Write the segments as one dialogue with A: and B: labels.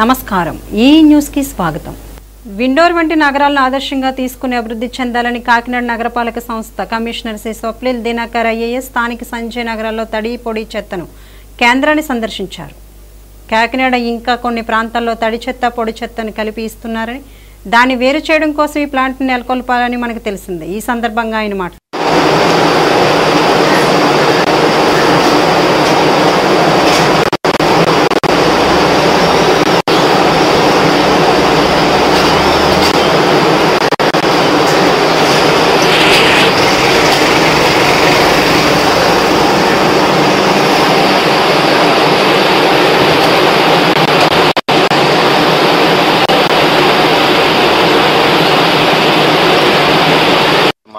A: నమస్కారం. ఈ న్యూస్కి స్వాగతం. విండోర్ వంటి నగరాలను ఆదర్శంగా తీసుకుని అభివృద్ధి చెందాలని కాకినాడ నగరపాలక సంస్థ కమిషనర్ శ్రీ స్వప్నిల్ దినకర్ ఐఏఎస్ స్థానిక సంజయ్ నగరాల్లో తడి పొడి చెత్తను కేంద్రాన్ని సందర్శించారు. కాకినాడ ఇంకా కొన్ని ప్రాంతాల్లో తడి చెత్త పొడి చెత్తను కలిపి ఇస్తున్నారని దాన్ని వేరు చేయడం కోసం ఈ ప్లాంట్ని నెలకొల్పాలని మనకు తెలిసింది. ఈ సందర్భంగా ఆయన మాట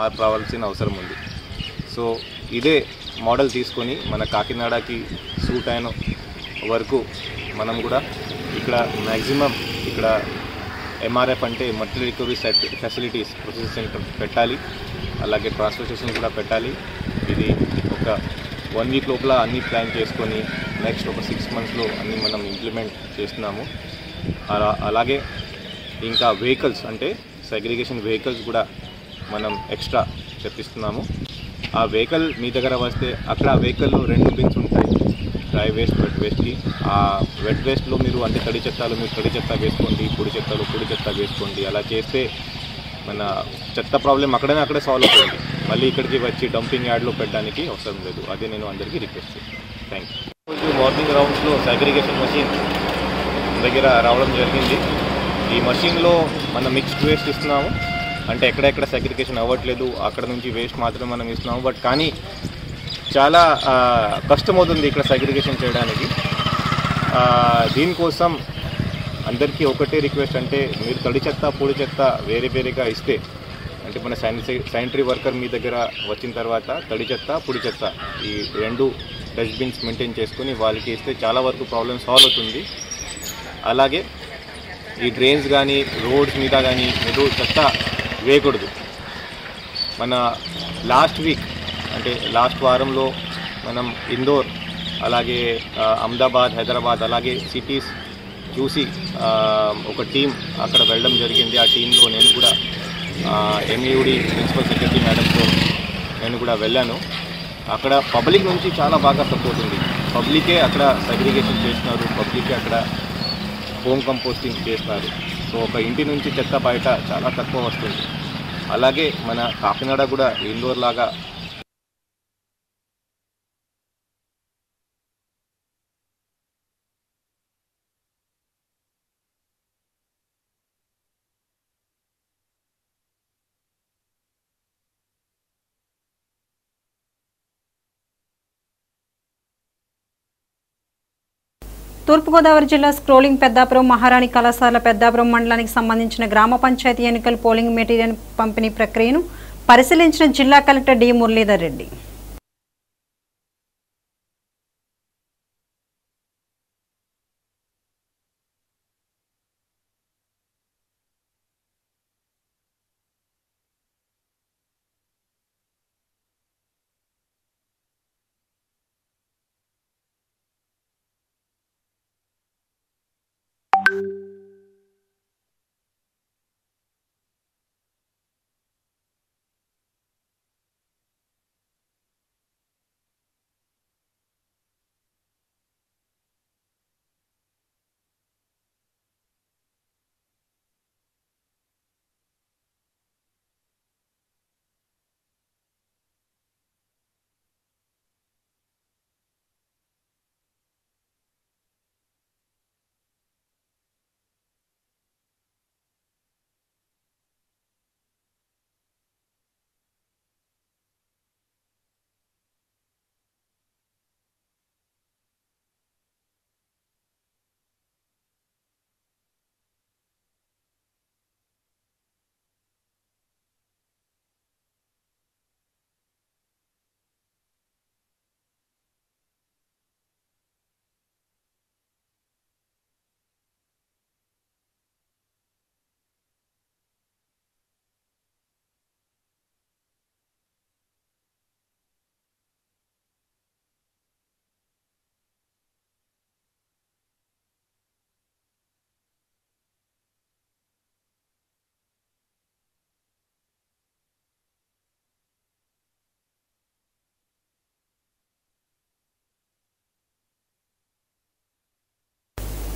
B: మార్పు రావాల్సిన అవసరం ఉంది. సో ఇదే మోడల్ తీసుకొని మన కాకినాడకి సూట్ అయిన వరకు మనం కూడా ఇక్కడ మ్యాక్సిమం ఇక్కడ ఎంఆర్ఎఫ్ అంటే multi recovery facilities process centre పెట్టాలి. అలాగే ట్రాన్స్పోర్టేషన్ స్టేషన్ కూడా పెట్టాలి. ఇది ఒక వన్ వీక్ లోపల అన్ని ప్లాన్ చేసుకొని నెక్స్ట్ ఒక సిక్స్ మంత్స్లో అన్నీ మనం ఇంప్లిమెంట్ చేస్తున్నాము. అలా అలాగే ఇంకా వెహికల్స్ అంటే సెగ్రిగేషన్ వెహికల్స్ కూడా మనం ఎక్స్ట్రా తెప్పిస్తున్నాము. ఆ వెహికల్ మీ దగ్గర వస్తే అక్కడ ఆ వెహికల్లో రెండు బిన్స్ ఉంటాయి. డ్రై వేస్ట్ వెట్ వేస్ట్కి ఆ వెట్ వేస్ట్లో మీరు అంటే తడి చెత్తాలు మీరు తడి చెత్త వేసుకోండి పొడి చెత్తలు పొడి చెత్త వేసుకోండి. అలా చేస్తే మన చెత్త ప్రాబ్లం అక్కడనే అక్కడే సాల్వ్ అవుతుంది. మళ్ళీ ఇక్కడికి వచ్చి డంపింగ్ యార్డ్లో పెట్టడానికి అవసరం లేదు. అదే నేను అందరికీ రిక్వెస్ట్ చేస్తాను థ్యాంక్ యూ మార్నింగ్ రౌండ్స్లో సైగ్రిగేషన్ మషిన్ దగ్గర రావడం జరిగింది. ఈ మషిన్లో మనం మిక్స్డ్ వేస్ట్ ఇస్తున్నాము. అంటే ఎక్కడెక్కడ సెగ్రిగేషన్ అవ్వట్లేదు అక్కడ నుంచి వేస్ట్ మాత్రం మనం ఇస్తున్నాము. బట్ కానీ చాలా కష్టమవుతుంది ఇక్కడ సెగ్రిగేషన్ చేయడానికి. దీనికోసం అందరికీ ఒకటే రిక్వెస్ట్ అంటే మీరు తడి చెత్త పొడి చెత్త వేరే వేరేగా ఇస్తే అంటే మన శానిటరీ శానిటరీ వర్కర్ మీ దగ్గర వచ్చిన తర్వాత తడి చెత్త పొడి చెత్త ఈ రెండు డస్ట్బిన్స్ మెయింటైన్ చేసుకొని వాళ్ళకి ఇస్తే చాలా వరకు ప్రాబ్లమ్ సాల్వ్ అవుతుంది. అలాగే ఈ డ్రైన్స్ కానీ రోడ్స్ మీద కానీ మీరు చెత్త వేయకూడదు. మన లాస్ట్ వీక్ అంటే లాస్ట్ వారంలో మనం ఇందోర్ అలాగే అహ్మదాబాద్ హైదరాబాద్ అలాగే సిటీస్ చూసి ఒక టీం అక్కడ వెళ్ళడం జరిగింది. ఆ టీంలో నేను కూడా ఎంఈడి ప్రిన్సిపల్ సెక్రటరీ మేడంతో నేను కూడా వెళ్ళాను. అక్కడ పబ్లిక్ నుంచి చాలా బాగా సపోర్ట్ ఉంది. పబ్లికే అక్కడ సెగ్రిగేషన్ చేస్తున్నారు పబ్లికే అక్కడ హోమ్ కంపోస్టింగ్ చేస్తున్నారు సో ఒక ఇంటి నుంచి చెత్త బయట చాలా తక్కువ వస్తుంది. అలాగే మన కాకినాడ కూడా ఇండోర్ లాగా
A: తూర్పుగోదావరి జిల్లా స్క్రోలింగ్ పెద్దాపురం మహారాణి కళాశాల పెద్దాపురం మండలానికి సంబంధించిన గ్రామ పంచాయతీ ఎన్నికల పోలింగ్ మెటీరియల్ పంపిణీ ప్రక్రియను పరిశీలించిన జిల్లా కలెక్టర్ డి మురళీధర్ రెడ్డి.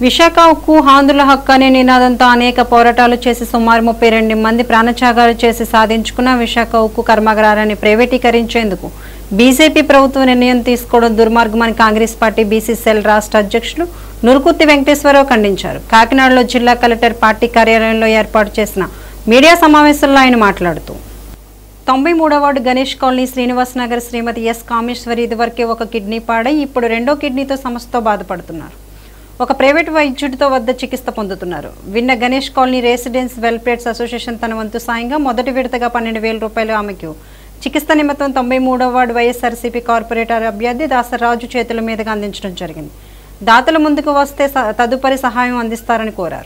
A: విశాఖ ఉక్కు ఆంధ్రుల హక్కు అనే నినాదంతో అనేక పోరాటాలు చేసి సుమారు ముప్పై రెండు మంది ప్రాణత్యాగాలు చేసి సాధించుకున్న విశాఖ ఉక్కు కర్మాగారాన్ని ప్రైవేటీకరించేందుకు బీజేపీ ప్రభుత్వం నిర్ణయం తీసుకోవడం దుర్మార్గమని కాంగ్రెస్ పార్టీ బీసీసీఎల్ రాష్ట్ర అధ్యక్షులు నురుకుత్తి వెంకటేశ్వరరావు ఖండించారు. కాకినాడలో జిల్లా కలెక్టర్ పార్టీ కార్యాలయంలో ఏర్పాటు చేసిన మీడియా సమావేశంలో ఆయన మాట్లాడుతూ తొంభై మూడవ ward Ganesh colony Srinivas Nagar Shrimati S Kameswari ఇదివరకే ఒక కిడ్నీ పాడై ఇప్పుడు రెండో కిడ్నీతో సమస్యతో బాధపడుతున్నారు. ఒక ప్రైవేట్ వైద్యుడితో వద్ద చికిత్స పొందుతున్నారు. విన్న Ganesh colony residence welfares association తన వంతు సాయంగా మొదటి విడతగా పన్నెండు వేల రూపాయలు ఆమెకు. చికిత్స నిమిత్తం తొంభై మూడవ వార్డు వైఎస్ఆర్సీపీ కార్పొరేటర్ అభ్యర్థి దాసరాజు చేతుల మీదుగా అందించడం జరిగింది. దాతలు ముందుకు వస్తే స- తదుపరి సహాయం అందిస్తారని కోరారు.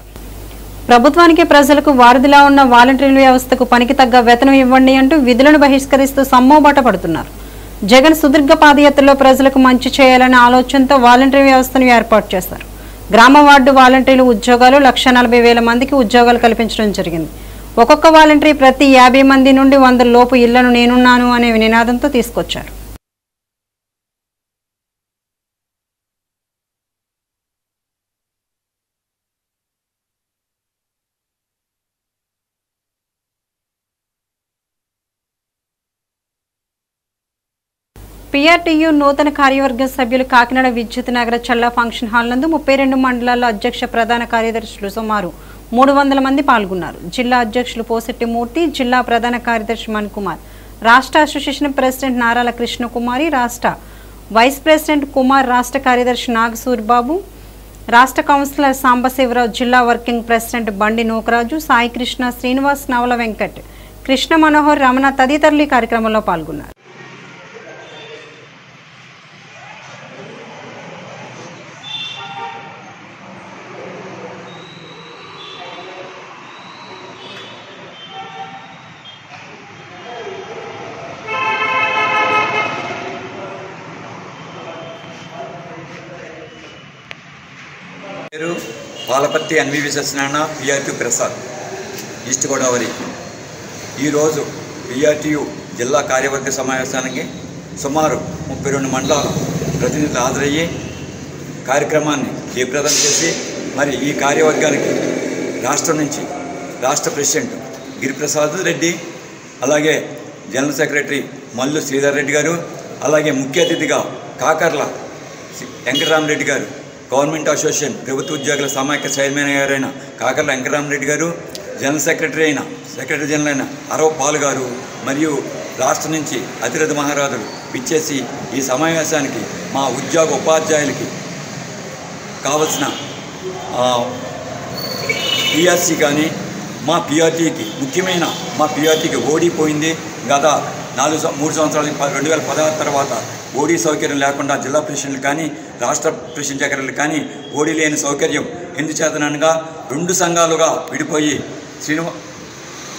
A: ప్రభుత్వానికి ప్రజలకు వారధిలా ఉన్న వాలంటీర్ల వ్యవస్థకు పనికి తగ్గ వేతనం ఇవ్వండి అంటూ విధులను బహిష్కరిస్తూ సమ్మోబాట పడుతున్నారు. జగన్ సుదీర్ఘ పాదయాత్రలో ప్రజలకు మంచి చేయాలనే ఆలోచనతో వాలంటీర్ వ్యవస్థను ఏర్పాటు చేశారు. గ్రామ వార్డు వాలంటీర్లు ఉద్యోగాలు లక్ష నలభై వేల మందికి ఉద్యోగాలు కల్పించడం జరిగింది. ఒక్కొక్క వాలంటీర్ ప్రతి యాభై మంది నుండి వంద లోపు ఇళ్ళను నేనున్నాను అనే నినాదంతో తీసుకొచ్చారు. పిఆర్టీయు నూతన కార్యవర్గ సభ్యులు కాకినాడ విద్యుత్ నగర చల్లా ఫంక్షన్ హాల్ నందు ముప్పై రెండు మండలాల అధ్యక్ష ప్రధాన కార్యదర్శులు సుమారు మూడు వందల మంది పాల్గొన్నారు. జిల్లా అధ్యక్షులు పోసెట్టి మూర్తి జిల్లా ప్రధాన కార్యదర్శి మణికుమార్ రాష్ట్ర అసోసియేషన్ ప్రెసిడెంట్ నారాల కృష్ణకుమారి రాష్ట్ర వైస్ ప్రెసిడెంట్ కుమార్ రాష్ట్ర కార్యదర్శి నాగసూరిబాబు రాష్ట్ర కౌన్సిలర్ సాంబశివరావు జిల్లా వర్కింగ్ ప్రెసిడెంట్ బండి నూకరాజు సాయికృష్ణ శ్రీనివాస్ నవల వెంకట్ కృష్ణ మనోహర్ రమణ తదితరులు ఈ కార్యక్రమంలో పాల్గొన్నారు
C: పేరు Palapathi NVV Satyanarayana PRT Prasad East Godavari. ఈరోజు పిఆర్టీయు జిల్లా కార్యవర్గ సమావేశానికి సుమారు ముప్పై రెండు మండలాల ప్రతినిధులు హాజరయ్యి కార్యక్రమాన్ని జయప్రదం చేసి మరి ఈ కార్యవర్గానికి రాష్ట్రం నుంచి రాష్ట్ర ప్రెసిడెంట్ గిరిప్రసాద్ రెడ్డి అలాగే జనరల్ సెక్రటరీ మల్లు శ్రీధర్ రెడ్డి గారు అలాగే ముఖ్య అతిథిగా కాకర్ల వెంకటరామరెడ్డి గారు గవర్నమెంట్ అసోసియేషన్ ప్రభుత్వ ఉద్యోగుల సమాఖ్య చైర్మన్ గారైన కాకర్ల వెంకటరామరెడ్డి గారు జనరల్ సెక్రటరీ అయిన సెక్రటరీ జనరల్ అయిన అరవ పాల్ గారు మరియు రాష్ట్రం నుంచి అతిరథ మహారాజులు విచ్చేసి ఈ సమావేశానికి మా ఉద్యోగ ఉపాధ్యాయులకి కావలసిన పిఆర్సీ కానీ మా పిఆర్టీకి ముఖ్యమైన మా పిఆర్టీకి ఓడిపోయింది. గత నాలుగు మూడు సంవత్సరాల రెండు వేల పదహారు తర్వాత ఓడీ సౌకర్యం లేకుండా జిల్లా ప్రెసిడెంట్లు కానీ రాష్ట్ర ప్రెసిడెంట్ సెక్రటరీలు కానీ ఓడీ లేని సౌకర్యం ఎందుచేతనగా రెండు సంఘాలుగా విడిపోయి శ్రీనివా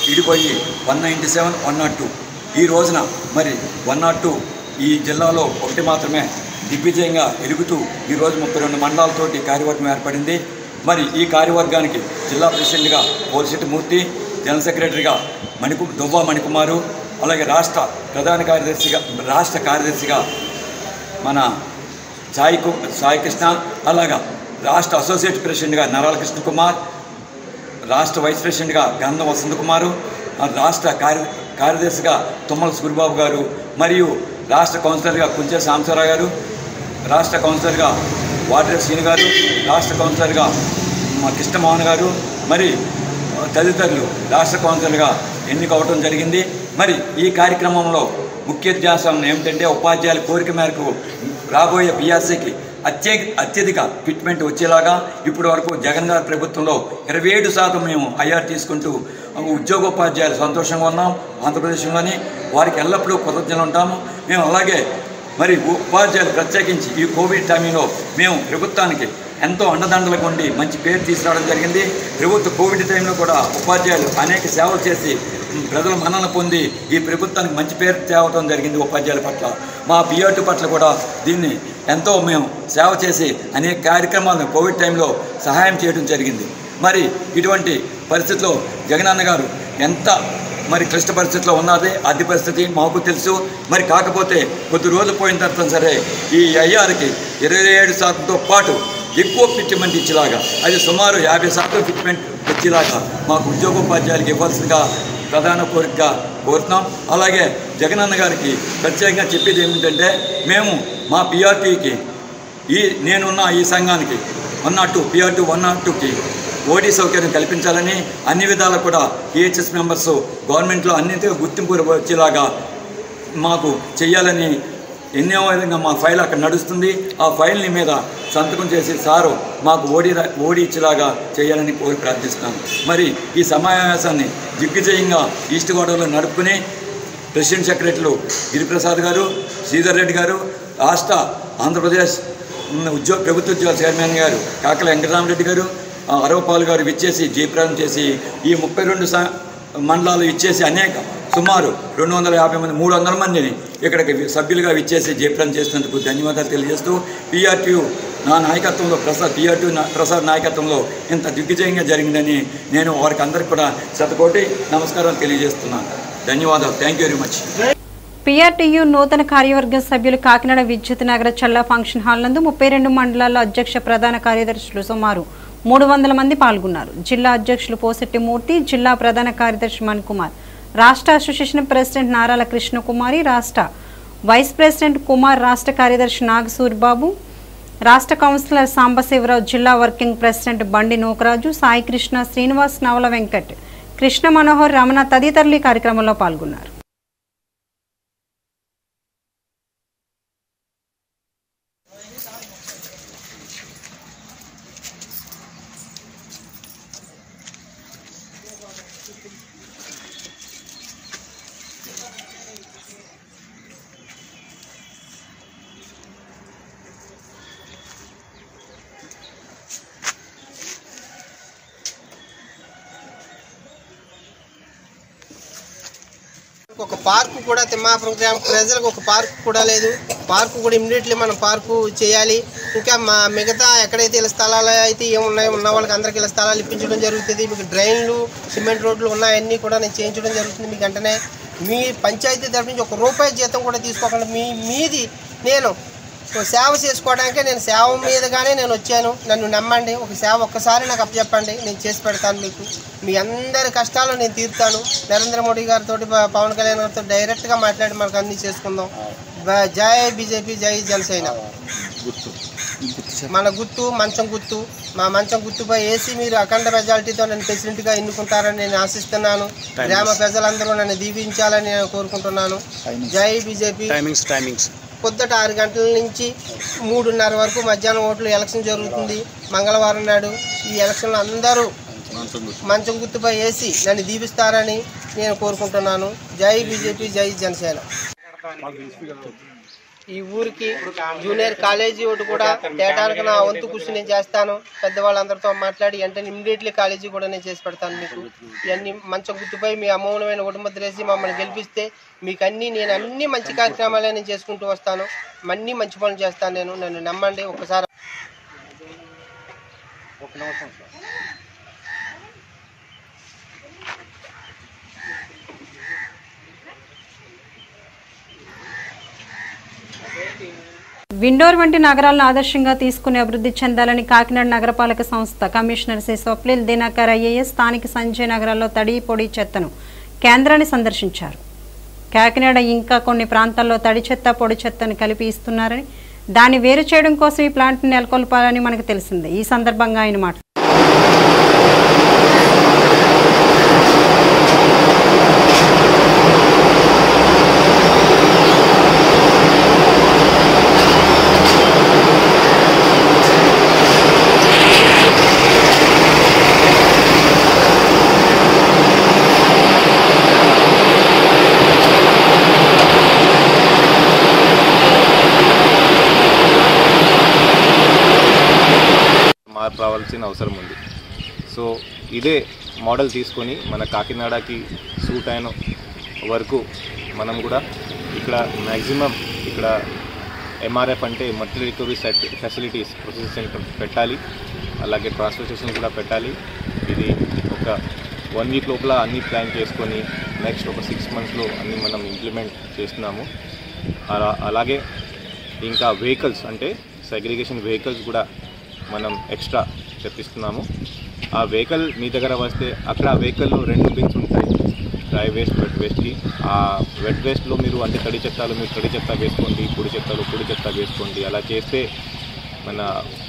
C: విడిపోయి one ninety seven one not two. ఈ రోజున మరి వన్ నాట్ టూ ఈ జిల్లాలో ఒకటి మాత్రమే దిగ్విజయంగా ఎలుగుతూ ఈరోజు ముప్పై రెండు మండలాలతోటి కార్యవర్గం ఏర్పడింది. మరి ఈ కార్యవర్గానికి జిల్లా ప్రెసిడెంట్గా పోలిశెట్టి మూర్తి జనరల్ సెక్రటరీగా మణికు దువ్వా మణికుమారు అలాగే రాష్ట్ర ప్రధాన కార్యదర్శిగా రాష్ట్ర కార్యదర్శిగా మన సాయి కు సాయి కృష్ణ అలాగా రాష్ట్ర అసోసియేట్ ప్రెసిడెంట్గా నరాల కృష్ణ కుమార్ రాష్ట్ర వైస్ ప్రెసిడెంట్గా గంధం వసంత కుమారు రాష్ట్ర కార్య కార్యదర్శిగా తుమ్మల సూరిబాబు గారు మరియు రాష్ట్ర కౌన్సిలర్గా కుంచే సాంబశివరావు గారు రాష్ట్ర కౌన్సిలర్గా వాటర్ శ్రీని గారు రాష్ట్ర కౌన్సిలర్గా మా కృష్ణమోహన్ గారు మరి తదితరులు రాష్ట్ర కౌన్సిలర్గా ఎన్నికవటం జరిగింది. మరి ఈ కార్యక్రమంలో ముఖ్య ధ్యాసం ఏమిటంటే ఉపాధ్యాయుల కోరిక మేరకు రాబోయే పిఆర్సీకి అత్యే అత్యధిక ఫిట్మెంట్ వచ్చేలాగా ఇప్పటి వరకు జగన్ గారి ప్రభుత్వంలో ఇరవై ఏడు శాతం మేము ఐఆర్ తీసుకుంటూ ఉద్యోగోపాధ్యాయులు సంతోషంగా ఉన్నాం. ఆంధ్రప్రదేశ్లోని వారికి ఎల్లప్పుడూ కృతజ్ఞతలు ఉంటాము. మేము అలాగే మరి ఉపాధ్యాయులు ప్రత్యేకించి ఈ కోవిడ్ టైంలో మేము ప్రభుత్వానికి ఎంతో అండదండలకు ఉండి మంచి పేరు తీసుకురావడం జరిగింది. ప్రభుత్వ కోవిడ్ టైంలో కూడా ఉపాధ్యాయులు అనేక సేవలు చేసి ప్రజల మన్నన పొంది ఈ ప్రభుత్వానికి మంచి పేరు తేవటం జరిగింది ఉపాధ్యాయుల పట్ల. మా పిఆర్టీ పట్ల కూడా దీన్ని ఎంతో మేము సేవ చేసి అనేక కార్యక్రమాలను కోవిడ్ టైంలో సహాయం చేయడం జరిగింది. మరి ఇటువంటి పరిస్థితిలో జగనన్న గారు ఎంత మరి క్లిష్ట పరిస్థితిలో ఉన్నది? ఆర్థిక పరిస్థితి మాకు తెలుసు. మరి కాకపోతే కొద్ది రోజులు పోయిన తర్వాత సరే ఈ అయ్యారికి ఇరవై ఏడు శాతంతో పాటు ఎక్కువ ఫిట్మెంట్ ఇచ్చేలాగా అది సుమారు యాభై శాతం ఫిట్మెంట్ వచ్చేలాగా మాకు ఉద్యోగోపాధ్యాయులకు ఇవ్వాల్సిందిగా ప్రధాన కోరికగా కోరుతున్నాం. అలాగే జగనన్న గారికి ప్రత్యేకంగా చెప్పేది ఏమిటంటే మేము మా పిఆర్టీకి ఈ నేనున్న ఈ సంఘానికి one not two PR two one not two OT సౌకర్యం కల్పించాలని అన్ని విధాలు కూడా ఈహెచ్ఎస్ మెంబర్స్ గవర్నమెంట్లో అన్నింటిగా గుర్తింపు వచ్చేలాగా మాకు చేయాలని ఎన్నో విధంగా మా ఫైల్ అక్కడ నడుస్తుంది. ఆ ఫైల్ని మీద సంతకం చేసి సారు మాకు ఓడి ఓడి ఇచ్చేలాగా చేయాలని కోరి ప్రార్థిస్తున్నాను. మరి ఈ సమావేశాన్ని దిగ్విజయంగా ఈస్ట్ గోదావరిలో నడుపుకుని ప్రెసిడెంట్ సెక్రటరీలు గిరిప్రసాద్ గారు శ్రీధర్ రెడ్డి గారు రాష్ట్ర ఆంధ్రప్రదేశ్ ఉద్యోగ ప్రభుత్వ ఉద్యోగ చైర్మన్ గారు కాకల వెంకటరామరెడ్డి గారు అరవపాల్ గారు విచ్చేసి జయప్రదం చేసి ఈ ముప్పై రెండు స- మండలాలు ఇచ్చేసి అనేక. సుమారు రెండు వందల యాభై మంది మూడు వందల మందిని ఇక్కడికి సభ్యులుగా ఇచ్చేసి జయప్రదం చేసినందుకు ధన్యవాదాలు తెలియజేస్తూ పిఆర్టీ నా నాయకత్వంలో ప్రసాద్ పీఆర్టీ ప్రసాద్ నాయకత్వంలో ఇంత దిగ్విజయంగా జరిగిందని నేను వారికి అందరికీ కూడా శతకోటి నమస్కారాలు తెలియజేస్తున్నాను. ధన్యవాదాలు. Thank you very much
A: PRTU నూతన కార్యవర్గ సభ్యులు కాకినాడ విద్యుత్ నగర చల్లా ఫంక్షన్ హాల్ నందు ముప్పై రెండు మండలాల అధ్యక్ష ప్రధాన కార్యదర్శులు సుమారు మూడు వందల మంది పాల్గొన్నారు. జిల్లా అధ్యక్షులు పోసెట్టి మూర్తి జిల్లా ప్రధాన కార్యదర్శి మణికుమార్ రాష్ట్ర అసోసియేషన్ ప్రెసిడెంట్ నారాల కృష్ణకుమారి రాష్ట్ర వైస్ ప్రెసిడెంట్ కుమార్ రాష్ట్ర కార్యదర్శి నాగసూరిబాబు రాష్ట్ర కౌన్సిలర్ సాంబశివరావు జిల్లా వర్కింగ్ ప్రెసిడెంట్ బండి నూకరాజు సాయికృష్ణ శ్రీనివాస్ నవల వెంకట్ కృష్ణ మనోహర్ రమణ తదితరులు ఈ కార్యక్రమంలో పాల్గొన్నారు
D: ఒక పార్కు కూడా తిమ్మాపురం గ్రామ ప్రజలకు ఒక పార్కు కూడా లేదు. పార్కు కూడా ఇమ్మీడియట్లీ మనం పార్కు చేయాలి. ఇంకా మా మిగతా ఎక్కడైతే ఇలా స్థలాలు అయితే ఏమున్నాయో ఉన్న వాళ్ళకి అందరికీ ఇలా స్థలాలు ఇప్పించడం జరుగుతుంది. మీకు డ్రైన్లు సిమెంట్ రోడ్లు ఉన్నాయన్నీ కూడా నేను చేయించడం జరుగుతుంది మీకు వెంటనే మీ పంచాయతీ తరఫు నుంచి ఒక రూపాయి జీతం కూడా తీసుకోకుండా మీ మీది నేను సేవ చేసుకోవడానికే నేను సేవ మీదగానే నేను వచ్చాను. నన్ను నమ్మండి. ఒక సేవ ఒక్కసారి నాకు అప్పచెప్పండి. నేను చేసి పెడతాను మీకు. మీ అందరి కష్టాలు నేను తీరుతాను. నరేంద్ర మోడీ గారితో పవన్ కళ్యాణ్ గారితో డైరెక్ట్గా మాట్లాడి మనకు అన్ని చేసుకుందాం. జై బీజేపీ జై జనసేన. మన గుర్తు మంచం గుర్తు మా మంచం గుర్తుపై వేసి మీరు అఖండ మెజారిటీతో నన్ను ప్రెసిడెంట్గా ఎన్నుకుంటారని నేను ఆశిస్తున్నాను. గ్రామ ప్రజలందరూ నన్ను దీవించాలని నేను కోరుకుంటున్నాను. జై బీజేపీ.
E: టైమింగ్స్ టైమింగ్స్
D: పొద్దుట ఆరు గంటల నుంచి మూడున్నర వరకు మధ్యాహ్నం ఓట్లు ఎలక్షన్ జరుగుతుంది. మంగళవారం నాడు ఈ ఎలక్షన్లో అందరూ మంచం గుర్తుపై వేసి నన్ను దీపిస్తారని నేను కోరుకుంటున్నాను. జై బీజేపీ జై జనసేన. ఈ ఊరికి జూనియర్ కాలేజీ ఒకటి కూడా తేటానికి నా వంతు కృషి నేను చేస్తాను. పెద్దవాళ్ళందరితో మాట్లాడి వెంటనే ఇమ్మీడియట్లీ కాలేజీ కూడా నేను చేసి పెడతాను మీకు. ఇవన్నీ మంచి గుర్తుపై మీ అమూలమైన కుటుంబద్రేసి మమ్మల్ని గెలిపిస్తే మీకు అన్ని నేను అన్ని మంచి కార్యక్రమాలే నేను చేసుకుంటూ వస్తాను. అన్నీ మంచి పనులు చేస్తాను నేను. నన్ను నమ్మండి. ఒకసారి
A: విండోర్ వంటి నగరాలను ఆదర్శంగా తీసుకుని అభివృద్ధి చెందాలని కాకినాడ నగరపాలక సంస్థ కమిషనర్ శ్రీ స్వప్నిల్ దినకర్ ఐఏఎస్ స్థానిక సంజయ్ నగరాల్లో తడి పొడి చెత్తను కేంద్రాన్ని సందర్శించారు. కాకినాడ ఇంకా కొన్ని ప్రాంతాల్లో తడి చెత్త పొడి చెత్తను కలిపి ఇస్తున్నారని దాన్ని వేరు చేయడం కోసం ఈ ప్లాంట్ని నెలకొల్పాలని మనకు తెలిసింది. ఈ సందర్భంగా ఆయన మాట
B: చేయాల్సిన అవసరం ఉంది. సో ఇదే మోడల్ తీసుకొని మన కాకినాడకి సూట్ అయిన వరకు మనం కూడా ఇక్కడ మ్యాక్సిమం ఇక్కడ ఎంఆర్ఎఫ్ అంటే మట్టి recovery set facilities process centre పెట్టాలి. అలాగే ట్రాన్స్ఫర్ స్టేషన్ కూడా పెట్టాలి. ఇది ఒక వన్ వీక్ లోపల అన్ని ప్లాన్ చేసుకొని నెక్స్ట్ ఒక సిక్స్ మంత్స్లో అన్నీ మనం ఇంప్లిమెంట్ చేస్తున్నాము. అలా అలాగే ఇంకా వెహికల్స్ అంటే సెగ్రిగేషన్ వెహికల్స్ కూడా మనం ఎక్స్ట్రా చెప్పిస్తున్నాము ఆ వెహికల్ మీ దగ్గర వస్తే అక్కడ ఆ వెహికల్లో రెండు బిన్స్ ఉంటాయి. డ్రై వేస్ట్ వెట్ వేస్ట్కి ఆ వెట్ వేస్ట్లో మీరు అంటే తడి చెత్తాలు మీరు తడి చెత్త వేసుకోండి పొడి చెత్తలు పొడి చెత్త వేసుకోండి. అలా చేస్తే మన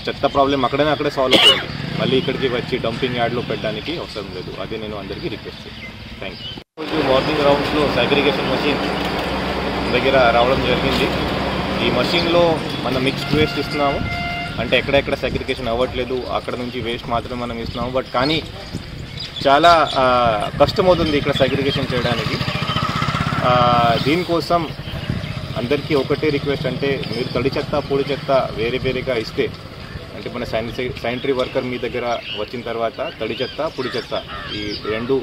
B: చెత్త ప్రాబ్లం అక్కడనే అక్కడే సాల్వ్ అవుతుంది. మళ్ళీ ఇక్కడికి వచ్చి డంపింగ్ యార్డ్లో పెట్టడానికి అవసరం లేదు. అదే నేను అందరికీ రిక్వెస్ట్ చేస్తాను థ్యాంక్ యూ రోజు మార్నింగ్ రౌండ్స్లో సైగ్రిగేషన్ మషిన్ దగ్గర రావడం జరిగింది. ఈ మషిన్లో మనం మిక్స్డ్ వేస్ట్ ఇస్తున్నాము. అంటే ఎక్కడెక్కడ సెగ్రిగేషన్ అవ్వట్లేదు అక్కడ నుంచి వేస్ట్ మాత్రమే మనం ఇస్తున్నాము. బట్ కానీ చాలా కష్టమవుతుంది ఇక్కడ సెగ్రిగేషన్ చేయడానికి. దీనికోసం అందరికీ ఒకటే రిక్వెస్ట్ అంటే మీరు తడి చెత్త పొడి చెత్త వేరే వేరేగా ఇస్తే అంటే మన శానిటరీ శానిటరీ వర్కర్ మీ దగ్గర వచ్చిన తర్వాత తడి చెత్త పొడి చెత్త ఈ రెండు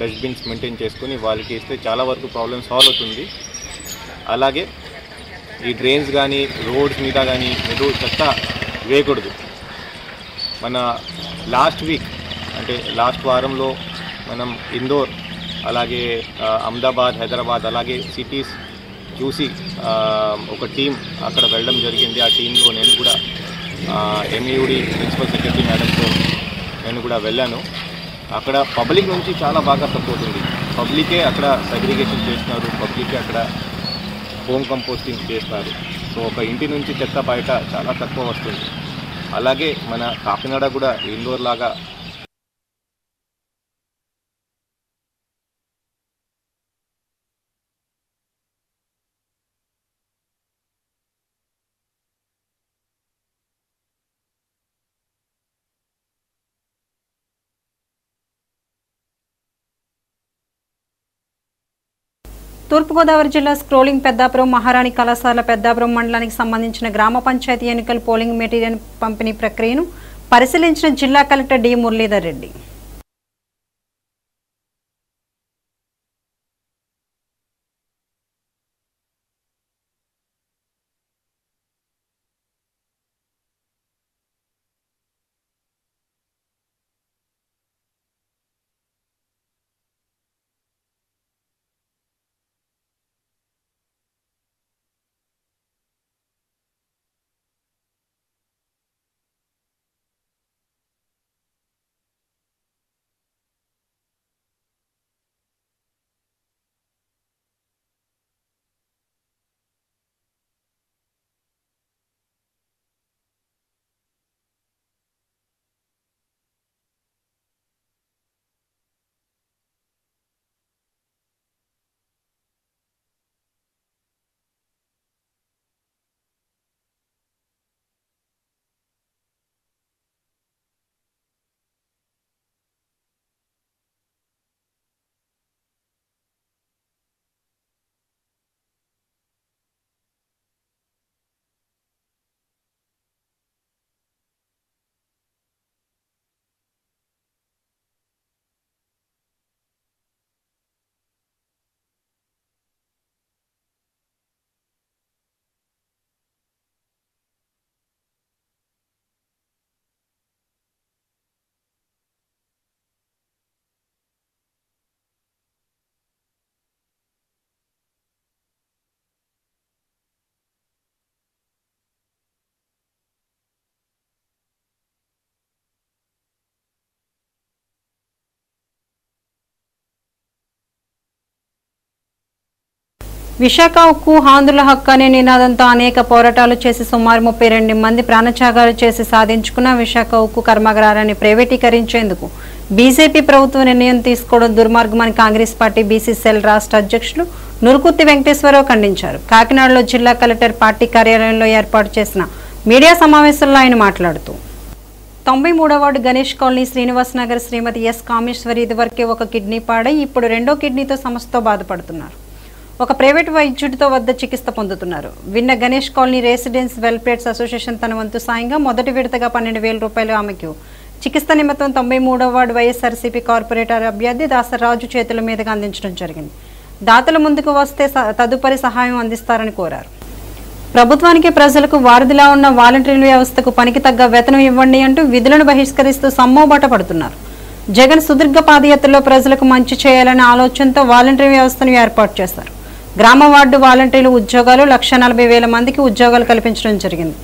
B: డస్ట్బిన్స్ మెయింటైన్ చేసుకొని వాళ్ళకి ఇస్తే చాలా వరకు ప్రాబ్లమ్ సాల్వ్ అవుతుంది. అలాగే ఈ డ్రైన్స్ కానీ రోడ్స్ మీద కానీ మీరు చెత్త వేయకూడదు. మన లాస్ట్ వీక్ అంటే లాస్ట్ వారంలో మనం ఇందోర్ అలాగే అహ్మదాబాద్ హైదరాబాద్ అలాగే సిటీస్ చూసి ఒక టీం అక్కడ వెళ్ళడం జరిగింది. ఆ టీంలో నేను కూడా ఎంఈడి ప్రిన్సిపల్ సెక్రటరీ మేడంతో నేను కూడా వెళ్ళాను. అక్కడ పబ్లిక్ నుంచి చాలా బాగా సపోర్ట్ ఉంది. పబ్లికే అక్కడ సెగ్రిగేషన్ చేస్తున్నారు పబ్లికే అక్కడ హోమ్ కంపోస్టింగ్ చేస్తున్నారు సో ఒక ఇంటి నుంచి చెత్త బయట చాలా తక్కువ వస్తుంది. అలాగే మన కాకినాడ కూడా ఇండోర్ లాగా
A: తూర్పుగోదావరి జిల్లా స్క్రోలింగ్ పెద్దాపురం మహారాణి కళాశాల పెద్దాపురం మండలానికి సంబంధించిన గ్రామ పంచాయతీ ఎన్నికల పోలింగ్ మెటీరియల్ పంపిణీ ప్రక్రియను పరిశీలించిన జిల్లా కలెక్టర్ డి మురళీధర్ రెడ్డి. విశాఖ ఉక్కు ఆంధ్రుల హక్కు అనే నినాదంతో అనేక పోరాటాలు చేసి సుమారు ముప్పై రెండు మంది ప్రాణత్యాగాలు చేసి సాధించుకున్న విశాఖ ఉక్కు కర్మాగారాన్ని ప్రైవేటీకరించేందుకు బీజేపీ ప్రభుత్వం నిర్ణయం తీసుకోవడం దుర్మార్గమని కాంగ్రెస్ పార్టీ బీసీసీఎల్ రాష్ట్ర అధ్యక్షులు నురుకుత్తి వెంకటేశ్వరరావు ఖండించారు. కాకినాడలో జిల్లా కలెక్టర్ పార్టీ కార్యాలయంలో ఏర్పాటు చేసిన మీడియా సమావేశంలో ఆయన మాట్లాడుతూ తొంభై మూడవ ward Ganesh colony Srinivas Nagar Shrimati S Kameswari ఇదివరకే ఒక కిడ్నీ పాడై ఇప్పుడు రెండో కిడ్నీతో సమస్యతో బాధపడుతున్నారు. ఒక ప్రైవేట్ వైద్యుడితో వద్ద చికిత్స పొందుతున్నారు. విన్న Ganesh colony residence welfares association తన వంతు సాయంగా మొదటి విడతగా పన్నెండు వేల రూపాయలు ఆమెకు. చికిత్స నిమిత్తం తొంభై మూడవ వార్డు వైఎస్ఆర్సీపీ కార్పొరేటర్ అభ్యర్థి దాసరాజు చేతుల మీదుగా అందించడం జరిగింది. దాతలు ముందుకు వస్తే స- తదుపరి సహాయం అందిస్తారని కోరారు. ప్రభుత్వానికి ప్రజలకు వారధిలా ఉన్న వాలంటీర్ల వ్యవస్థకు పనికి తగ్గ వేతనం ఇవ్వండి అంటూ విధులను బహిష్కరిస్తూ సమ్మోబాట పడుతున్నారు. జగన్ సుదీర్ఘ పాదయాత్రలో ప్రజలకు మంచి చేయాలనే ఆలోచనతో వాలంటీర్ వ్యవస్థను ఏర్పాటు చేశారు. గ్రామ వార్డు వాలంటీర్లు ఉద్యోగాలు లక్ష నలభై వేల మందికి ఉద్యోగాలు కల్పించడం జరిగింది.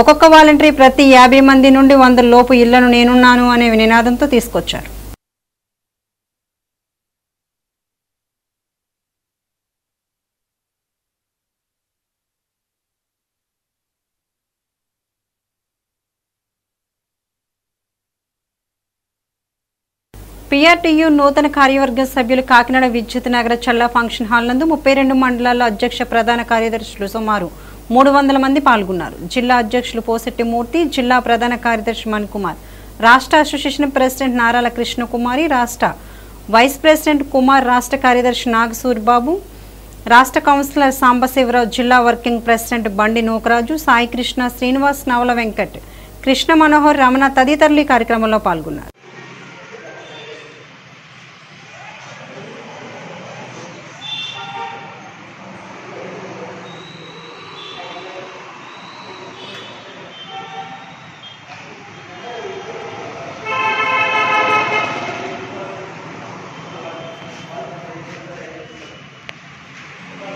A: ఒక్కొక్క వాలంటరీ ప్రతి యాభై మంది నుండి వంద లోపు ఇళ్ళను నేనున్నాను అనే నినాదంతో తీసుకొచ్చారు. పీఆర్టీయూ నూతన కార్యవర్గ సభ్యులు కాకినాడ విద్యుత్ నగర చల్లా ఫంక్షన్ హాల్ నందు ముప్పై రెండు మండలాల అధ్యక్ష ప్రధాన కార్యదర్శులు సుమారు మూడు వందల మంది పాల్గొన్నారు. జిల్లా అధ్యక్షులు పోసెట్టి మూర్తి జిల్లా ప్రధాన కార్యదర్శి మణికుమార్ రాష్ట్ర అసోసియేషన్ ప్రెసిడెంట్ నారాల కృష్ణకుమారి రాష్ట్ర వైస్ ప్రెసిడెంట్ కుమార్ రాష్ట్ర కార్యదర్శి నాగసూరిబాబు రాష్ట్ర కౌన్సిలర్ సాంబశివరావు జిల్లా వర్కింగ్ ప్రెసిడెంట్ బండి నూకరాజు సాయి కృష్ణ శ్రీనివాస్ నవల వెంకట్ కృష్ణ మనోహర్ రమణ తదితరులు ఈ కార్యక్రమంలో పాల్గొన్నారు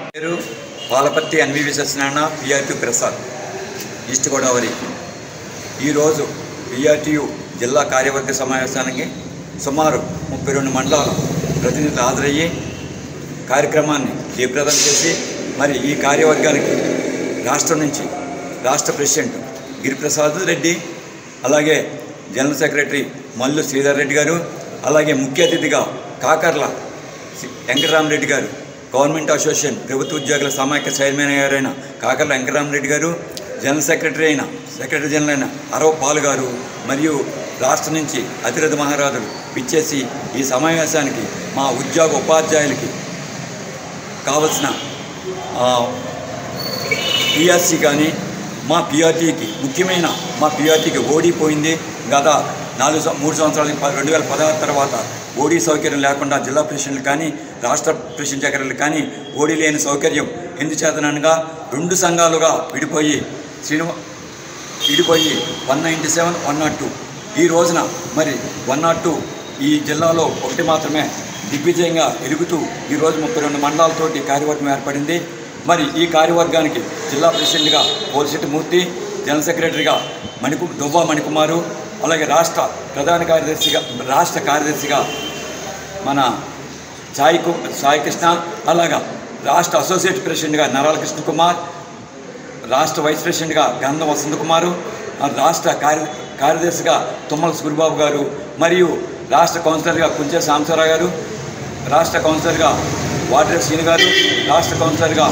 C: పేరు Palaparthi NVV Satyanarayana PRT Prasad East Godavari. ఈరోజు పిఆర్టీయు జిల్లా కార్యవర్గ సమావేశానికి సుమారు ముప్పై రెండు మండలాల ప్రతినిధులు హాజరయ్యి కార్యక్రమాన్ని జీప్రదం చేసి మరి ఈ కార్యవర్గానికి రాష్ట్రం నుంచి రాష్ట్ర ప్రెసిడెంట్ గిరిప్రసాద్ రెడ్డి అలాగే జనరల్ సెక్రటరీ మల్లు శ్రీధర్ రెడ్డి గారు అలాగే ముఖ్య అతిథిగా కాకర్ల వెంకటరామరెడ్డి గారు గవర్నమెంట్ అసోసియేషన్ ప్రభుత్వ ఉద్యోగుల సమాఖ్య చైర్మన్ గారైన కాకర్ల వెంకటరామరెడ్డి గారు జనరల్ సెక్రటరీ అయిన సెక్రటరీ జనరల్ అయిన అరవ్ పాల్ గారు మరియు రాష్ట్ర నుంచి అతిరథ మహారాజులు విచ్చేసి ఈ సమావేశానికి మా ఉద్యోగ ఉపాధ్యాయులకి కావలసిన పిఆర్సీ కానీ మా పిఆర్టీకి ముఖ్యమైన మా పిఆర్టీకి ఓడిపోయింది. గత నాలుగు మూడు సంవత్సరాల రెండు వేల పదహారు తర్వాత ఓడీ సౌకర్యం లేకుండా జిల్లా ప్రెసిడెంట్లు కానీ రాష్ట్ర ప్రెసిడెంట్ సెక్రటరీలు కానీ ఓడీ లేని సౌకర్యం ఎందుచేతనగా రెండు సంఘాలుగా విడిపోయి శ్రీనివా విడిపోయి one ninety seven one not two. ఈ రోజున మరి వన్ నాట్ టూ ఈ జిల్లాలో ఒకటి మాత్రమే దిగ్విజయంగా ఎలుగుతూ ఈరోజు ముప్పై రెండు మండలాలతోటి కార్యవర్గం ఏర్పడింది. మరి ఈ కార్యవర్గానికి జిల్లా ప్రెసిడెంట్గా పోలిశెట్టి మూర్తి జనరల్ సెక్రటరీగా మణికు దువ్వా మణికుమారు అలాగే రాష్ట్ర ప్రధాన కార్యదర్శిగా రాష్ట్ర కార్యదర్శిగా మన సాయి కు సాయి కృష్ణ అలాగా రాష్ట్ర అసోసియేట్ ప్రెసిడెంట్గా నరాల కృష్ణ కుమార్ రాష్ట్ర వైస్ ప్రెసిడెంట్గా గంధం వసంత కుమారు రాష్ట్ర కార్య కార్యదర్శిగా తుమ్మల సూరిబాబు గారు మరియు రాష్ట్ర కౌన్సిలర్గా కుంచే సాంబశివరావు గారు రాష్ట్ర కౌన్సిలర్గా వాటర్ సీని గారు రాష్ట్ర కౌన్సిలర్గా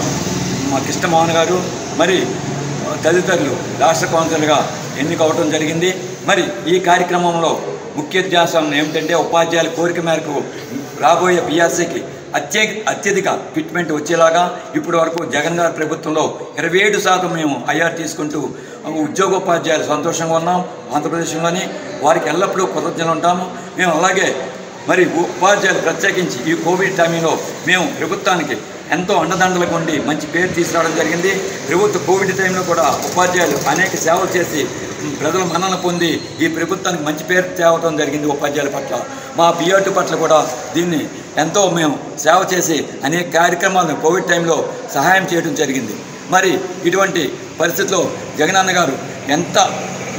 C: మా కృష్ణమోహన్ గారు మరి తదితరులు రాష్ట్ర కౌన్సిలర్గా ఎన్నికవటం జరిగింది. మరి ఈ కార్యక్రమంలో ముఖ్య ధ్యాసం ఏమిటంటే ఉపాధ్యాయుల కోరిక మేరకు రాబోయే పిఆర్సీకి అత్య అత్యధిక ఫిట్మెంట్ వచ్చేలాగా ఇప్పటి వరకు జగన్ గారి ప్రభుత్వంలో ఇరవై ఏడు శాతం మేము ఐఆర్ తీసుకుంటూ ఉద్యోగోపాధ్యాయులు సంతోషంగా ఉన్నాం. ఆంధ్రప్రదేశ్లోని వారికి ఎల్లప్పుడూ కృతజ్ఞతలు ఉంటాము. మేము అలాగే మరి ఉపాధ్యాయులు ప్రత్యేకించి ఈ కోవిడ్ టైంలో మేము ప్రభుత్వానికి ఎంతో అండదండలకు ఉండి మంచి పేరు తీసుకురావడం జరిగింది. ప్రభుత్వ కోవిడ్ టైంలో కూడా ఉపాధ్యాయులు అనేక సేవలు చేసి ప్రజల మన్నన పొంది ఈ ప్రభుత్వానికి మంచి పేరు తేవడం జరిగింది ఉపాధ్యాయుల పట్ల. మా పిఆర్టీ పట్ల కూడా దీన్ని ఎంతో మేము సేవ చేసి అనేక కార్యక్రమాలను కోవిడ్ టైంలో సహాయం చేయడం జరిగింది. మరి ఇటువంటి పరిస్థితిలో జగనన్న గారు ఎంత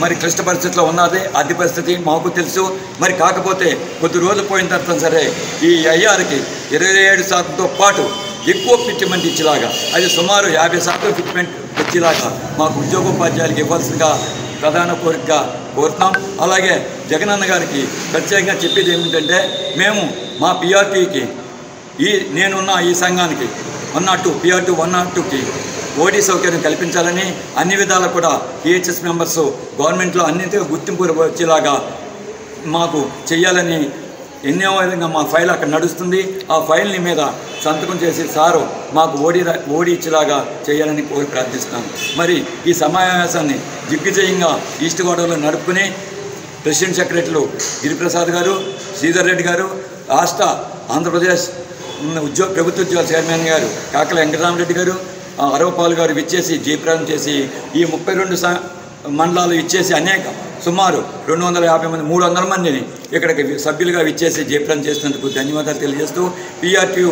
C: మరి క్లిష్ట పరిస్థితిలో ఉన్నది ఆర్థిక పరిస్థితి మాకు తెలుసు. మరి కాకపోతే కొద్ది రోజులు పోయిన తర్వాత సరే ఈ అయ్యారికి ఇరవై ఏడు శాతంతో పాటు ఎక్కువ ఫిట్మెంట్ ఇచ్చేలాగా అది సుమారు యాభై శాతం ఫిట్మెంట్ వచ్చేలాగా మాకు ఉద్యోగోపాధ్యాయులకు ఇవ్వాల్సిందిగా ప్రధాన కోరికగా కోరుతాం అలాగే జగనన్న గారికి ప్రత్యేకంగా చెప్పేది ఏమిటంటే మేము మా పిఆర్టీకి ఈ నేనున్న ఈ సంఘానికి one not two PR two one not two OT సౌకర్యం కల్పించాలని అన్ని విధాలు కూడా పిహెచ్ఎస్ మెంబర్స్ గవర్నమెంట్లో అన్నింటిగా గుర్తింపు వచ్చేలాగా మాకు చేయాలని ఎన్నో విధంగా మా ఫైల్ అక్కడ నడుస్తుంది. ఆ ఫైల్ని మీద సంతకం చేసి సారు మాకు ఓడి ఓడి ఇచ్చేలాగా చేయాలని కోరి ప్రార్థిస్తున్నాను. మరి ఈ సమావేశాన్ని దిగ్విజయంగా ఈస్ట్ గోదావరిలో నడుపుకుని ప్రెసిడెంట్ సెక్రటరీలు గిరిప్రసాద్ గారు శ్రీధర్ రెడ్డి గారు రాష్ట్ర ఆంధ్రప్రదేశ్ ఉద్యోగ ప్రభుత్వ ఉద్యోగ చైర్మన్ గారు కాకల వెంకటరామరెడ్డి గారు అరవపాల్ గారు విచ్చేసి జయప్రదం చేసి ఈ ముప్పై రెండు స మండలాలు ఇచ్చేసి అనేక. సుమారు రెండు వందల యాభై మంది మూడు వందల మందిని ఇక్కడికి సభ్యులుగా విచ్చేసి జయప్రదం చేసినందుకు ధన్యవాదాలు తెలియజేస్తూ పిఆర్టీ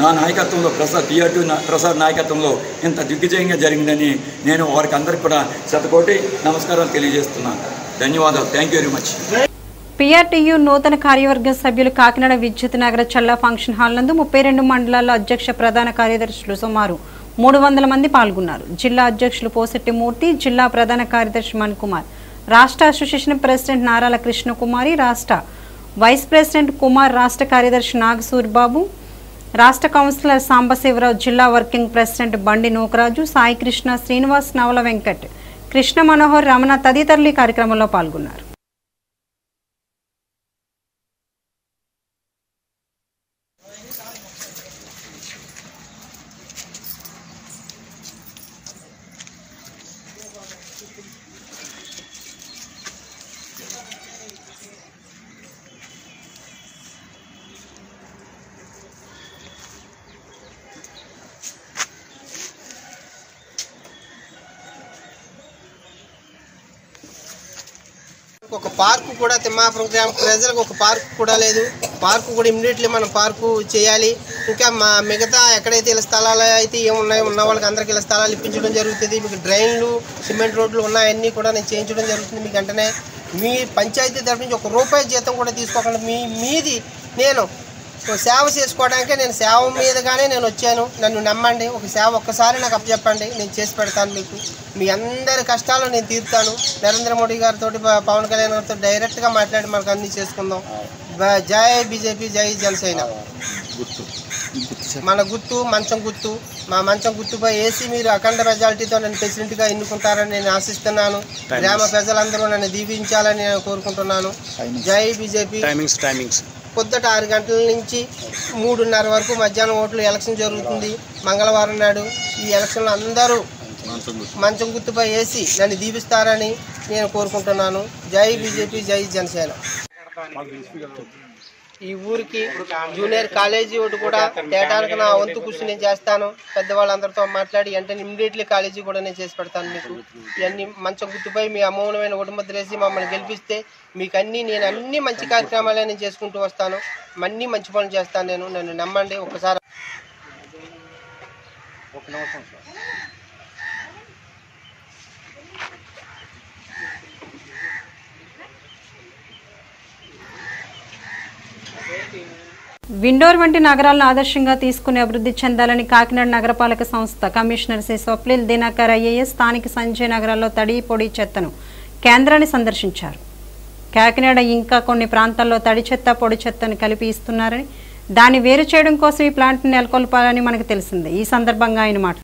C: నా నాయకత్వంలో ప్రసాద్ పిఆర్టీ ప్రసాద్ నాయకత్వంలో ఇంత దిగ్విజయంగా జరిగిందని నేను వారికి అందరికి కూడా శతకోటి నమస్కారాలు తెలియజేస్తున్నాను. ధన్యవాదాలు. Thank you very much
A: PRTU నూతన కార్యవర్గ సభ్యులు కాకినాడ విద్యుత్ నగర చల్లా ఫంక్షన్ హాల్ నందు ముప్పై రెండు మండలాల అధ్యక్ష ప్రధాన కార్యదర్శులు సుమారు మూడు వందల మంది పాల్గొన్నారు. జిల్లా అధ్యక్షులు పోసెట్టి మూర్తి జిల్లా ప్రధాన కార్యదర్శి మణికుమార్ రాష్ట్ర అసోసియేషన్ ప్రెసిడెంట్ నారాల కృష్ణకుమారి రాష్ట్ర వైస్ ప్రెసిడెంట్ కుమార్ రాష్ట్ర కార్యదర్శి నాగసూర్బాబు రాష్ట్ర కౌన్సిలర్ సాంబశివరావు జిల్లా వర్కింగ్ ప్రెసిడెంట్ బండి నూకరాజు సాయికృష్ణ శ్రీనివాస్ నవల వెంకట్ కృష్ణ మనోహర్ రమణ తదితరులు ఈ కార్యక్రమంలో పాల్గొన్నారు.
D: ఒక పార్కు కూడా తిమ్మాపురం గ్రామ ప్రజలకు ఒక పార్కు కూడా లేదు. పార్కు కూడా ఇమ్మీడియట్లీ మనం పార్కు చేయాలి. ఇంకా మా మిగతా ఎక్కడైతే ఇలా స్థలాలు అయితే ఏమున్నాయో ఉన్న వాళ్ళకి అందరికీ ఇలా స్థలాలు ఇప్పించడం జరుగుతుంది. మీకు డ్రైన్లు సిమెంట్ రోడ్లు ఉన్నాయన్నీ కూడా నేను చేయించడం జరుగుతుంది మీకు వెంటనే మీ పంచాయతీ తరఫు నుంచి ఒక రూపాయి జీతం కూడా తీసుకోకుండా మీ మీది నేను సేవ చేసుకోవడానికే నేను సేవ మీదగానే నేను వచ్చాను. నన్ను నమ్మండి. ఒక సేవ ఒక్కసారి నాకు అప్పచెప్పండి. నేను చేసి పెడతాను మీకు. మీ అందరి కష్టాలు నేను తీరుతాను. నరేంద్ర మోడీ గారితో పవన్ కళ్యాణ్ గారితో డైరెక్ట్గా మాట్లాడి మనకు అన్ని చేసుకుందాం. జై బీజేపీ జై జనసేన. మన గుర్తు మంచం గుర్తు మా మంచం గుర్తుపై వేసి మీరు అఖండ మెజారిటీతో నన్ను ప్రెసిడెంట్గా ఎన్నుకుంటారని నేను ఆశిస్తున్నాను. గ్రామ ప్రజలందరూ నన్ను దీవించాలని నేను కోరుకుంటున్నాను. జై బీజేపీ.
E: టైమింగ్స్ టైమింగ్స్
D: పొద్దుట ఆరు గంటల నుంచి మూడున్నర వరకు మధ్యాహ్నం ఓట్లు ఎలక్షన్ జరుగుతుంది. మంగళవారం నాడు ఈ ఎలక్షన్లో అందరూ మంచం గుర్తుపై వేసి నన్ను దీపిస్తారని నేను కోరుకుంటున్నాను. జై బీజేపీ జై జనసేన. ఈ ఊరికి జూనియర్ కాలేజీ ఒకటి కూడా తేటానికి నా వంతు కృషి నేను చేస్తాను. పెద్దవాళ్ళందరితో మాట్లాడి వెంటనే ఇమ్మీడియట్లీ కాలేజీ కూడా నేను చేసి పెడతాను మీకు. ఇవన్నీ మంచి గుర్తుపై మీ అమూలమైన ఉడుమద్రేసి మమ్మల్ని గెలిపిస్తే మీకు అన్ని నేను అన్ని మంచి కార్యక్రమాలే నేను చేసుకుంటూ వస్తాను. అన్నీ మంచి పనులు చేస్తాను నేను. నన్ను నమ్మండి. ఒకసారి
A: విండోర్ వంటి నగరాలను ఆదర్శంగా తీసుకుని అభివృద్ధి చెందాలని కాకినాడ నగరపాలక సంస్థ కమిషనర్ శ్రీ స్వప్నిల్ దినకర్ ఐఏఎస్ స్థానిక సంజయ్ నగరాల్లో తడి పొడి చెత్తను కేంద్రాన్ని సందర్శించారు. కాకినాడ ఇంకా కొన్ని ప్రాంతాల్లో తడి చెత్త పొడి చెత్తను కలిపి ఇస్తున్నారని దాన్ని వేరు చేయడం కోసం ఈ ప్లాంట్ను నెలకొల్పాలని మనకు తెలిసింది. ఈ సందర్భంగా ఆయన మాట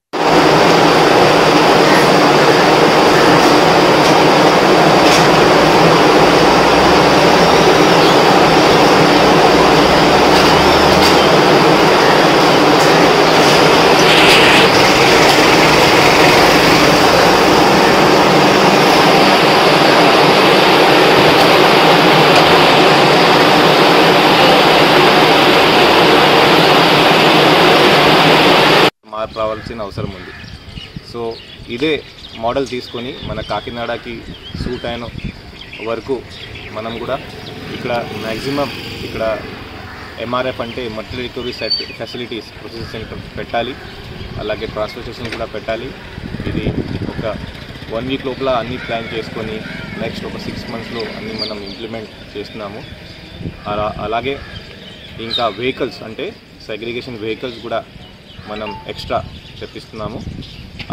B: చేయాల్సిన అవసరం ఉంది. సో ఇదే మోడల్ తీసుకొని మన కాకినాడకి సూట్ అయిన వరకు మనం కూడా ఇక్కడ మ్యాక్సిమం ఇక్కడ ఎంఆర్ఎఫ్ అంటే multi recovery set facilities process centre పెట్టాలి. అలాగే ట్రాన్స్ఫర్ స్టేషన్ కూడా పెట్టాలి. ఇది ఒక వన్ వీక్ లోపల అన్ని ప్లాన్ చేసుకొని నెక్స్ట్ ఒక సిక్స్ మంత్స్లో అన్నీ మనం ఇంప్లిమెంట్ చేస్తున్నాము. అలా అలాగే ఇంకా వెహికల్స్ అంటే సెగ్రిగేషన్ వెహికల్స్ కూడా మనం ఎక్స్ట్రా తెప్పిస్తున్నాము.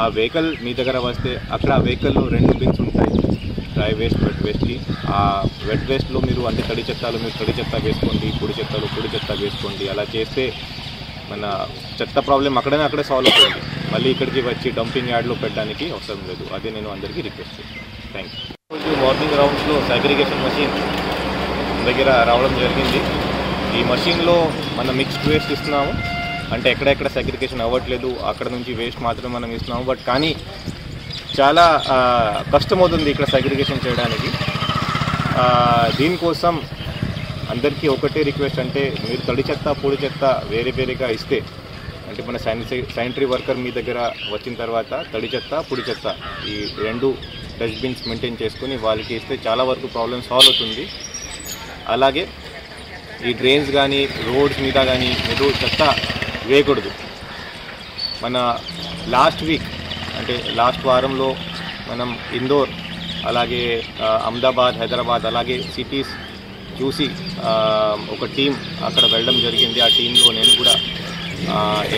B: ఆ వెహికల్ మీ దగ్గర వస్తే అక్కడ ఆ వెహికల్లో రెండు బిన్స్ ఉంటాయి. డ్రై వేస్ట్ వెట్ వేస్ట్కి ఆ వెట్ వేస్ట్లో మీరు అంటే తడి చెత్తాలు మీరు తడి చెత్త వేసుకోండి పొడి చెత్తలు పొడి చెత్త వేసుకోండి. అలా చేస్తే మన చెత్త ప్రాబ్లం అక్కడనే అక్కడే సాల్వ్ అవుతుంది. మళ్ళీ ఇక్కడికి వచ్చి డంపింగ్ యార్డ్లో పెట్టడానికి అవసరం లేదు. అదే నేను అందరికీ రిక్వెస్ట్ చేస్తాను థ్యాంక్ యూ మార్నింగ్ రౌండ్స్లో సెగ్రిగేషన్ మషిన్ దగ్గర రావడం జరిగింది. ఈ మషిన్లో మనం మిక్స్డ్ వేస్ట్ ఇస్తున్నాము. అంటే ఎక్కడెక్కడ సెగ్రిగేషన్ అవ్వట్లేదు అక్కడ నుంచి వేస్ట్ మాత్రం మనం ఇస్తున్నాము. బట్ కానీ చాలా కష్టమవుతుంది ఇక్కడ సెగ్రిగేషన్ చేయడానికి. దీనికోసం అందరికీ ఒకటే రిక్వెస్ట్ అంటే మీరు తడి చెత్త పొడి చెత్త వేరే వేరేగా ఇస్తే అంటే మన శానిటరీ శానిటరీ వర్కర్ మీ దగ్గర వచ్చిన తర్వాత తడి చెత్త పొడి చెత్త ఈ రెండు డస్ట్బిన్స్ మెయింటైన్ చేసుకొని వాళ్ళకి ఇస్తే చాలా వరకు ప్రాబ్లం సాల్వ్ అవుతుంది. అలాగే ఈ డ్రైన్స్ కానీ రోడ్స్ మీద కానీ మీరు చెత్త వేయకూడదు. మన లాస్ట్ వీక్ అంటే లాస్ట్ వారంలో మనం ఇందోర్ అలాగే అహ్మదాబాద్ హైదరాబాద్ అలాగే సిటీస్ చూసి ఒక టీం అక్కడ వెళ్ళడం జరిగింది. ఆ టీంలో నేను కూడా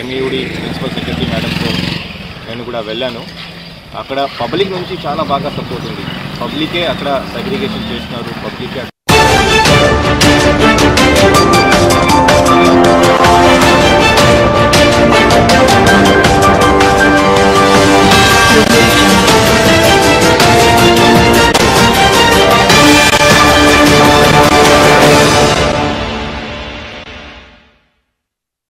B: ఎంఈడి ప్రిన్సిపల్ సెక్రటరీ మేడంతో నేను కూడా వెళ్ళాను. అక్కడ పబ్లిక్ నుంచి చాలా బాగా సపోర్ట్ ఉంది. పబ్లికే అక్కడ సెగ్రిగేషన్ చేసినారు. పబ్లికే అక్కడ